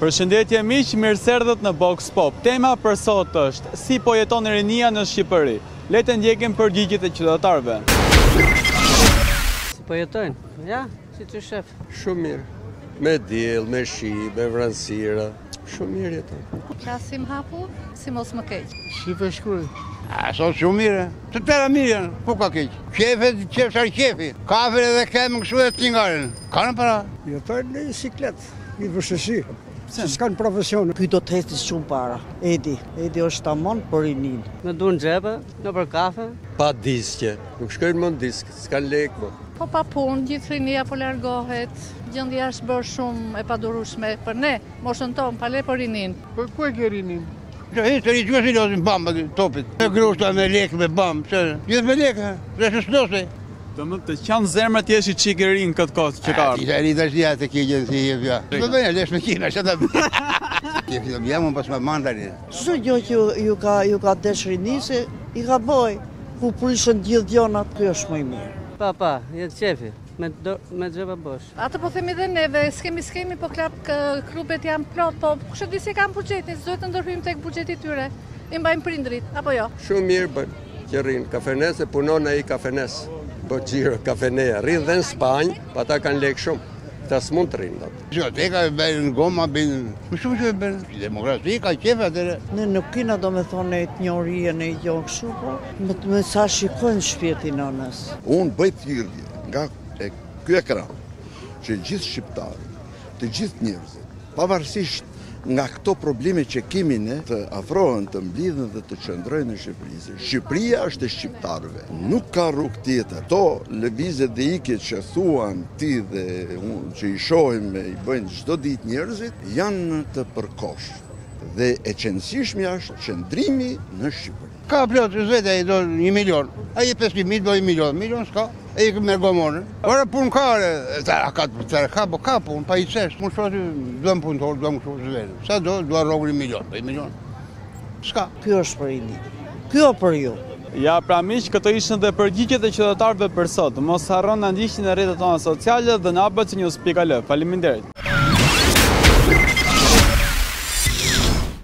Përshëndetje miq, mirë se erdhët në Vox Pop. Tema për sot është si po jeton rinia në Shqipëri. Le të ndjekim përgjigjet e qytetarëve. Si po jetojnë? Ja, si t'i shef. Shumë mirë. Me diell, me shi, me vranësira. Shumë mirë jeton. Ka si me hapu, si mos më keq. Si për shkruaj? A, sot shumë mirë. Të tëra mirë janë, ku ka keq. Qef e qef, sa qefi. Kafe dhe kemë kështu e cigaren. Kanë para. Jetojnë në një siklet, një vështirësi. Se s'kanë profesion. Ky do të heci shumë para. Edi, Edi është tamam për rininë. Me duar n'xhepe, nëpër kafe. Pa diskje, nuk shkojnë më në disko. S'ka lek më. Po pa punë, gjithë rinia po largohet, gjendja është bërë shumë e padurueshme për ne, moshën tonë, pa le për rininë. Po ku e ke rininë? Që hitë të rritë, që si lozim bambë atë topit. Me grushta me lekë, me bambë, që gjithë me lekë, dhe shë së Të më të qanë zemra t'i shohësh një çikë rininë këtë kosë që karë. Ita rita shdi atë kje gjënë si jebë ja. Të bëjnë, lesh me kina, që të bëjnë. Kje fitë bëjmë, më pas mandarina. Së gjo që ju ka desh rinisë, i ka bojë. Ku prishën gjithë gjonat, ky është më i mirë. Pa pa, jetë qefi, me do, me xhepa bosh. Atë po themi dhe neve, s'kemi s'kemi po klap klubet janë plot, po kush e di si e kanë buxhetin, s'duhet të ndërhyjmë tek buxheti i tyre. I mbajnë prindërit, apo jo? Shumë mirë bën që rrin kafenesë, se punon ajo kafeneja. bën xhiro kafeneja, rrinë dhe në Spanjë, po ata kanë lek shumë. Këta s'mund të rrinë dot. Shiko, te ka bërë goma bin. Kështu që e bën. Demokraci ka qef atyre. Ne nuk kina domethonë e t'njohim ne jo kështu, po me të me sa shikojmë shpirti i nënës. Unë bëj thirrje nga ky ekran që gjithë shqiptarët, të gjithë njerëzit, pavarësisht Nga këto probleme që kemi ne, të afrohen, të mblidhen dhe të qëndrojnë në Shqipëri. Shqipëria është e shqiptarëve. Nuk ka rrugë tjetër. Këto lëvizje dhe ikje që thuan ti dhe unë, që i shohim e i bëjnë çdo ditë njerëzit, janë të përkohshme. Dhe e qenësishmja është qëndrimi në Shqipëri. Ka plot, është vetë ai do një milion. Ai e pesë mijë do një milion, milion s'ka. Ai me gomone. Ora punë ka, ta ka të ka, po ka punë, pa i çesh, mund të thotë duam punëtorë, duam kështu të vetë. Sa do, dua rrogë një milion, një milion. S'ka. Ky është për ini. Ky është për ju. Ja pra miq, këto ishin dhe përgjigjet e qytetarëve për sot. Mos harroni na ndiqni në rrjetet tona sociale dhe në abc news.al. Faleminderit.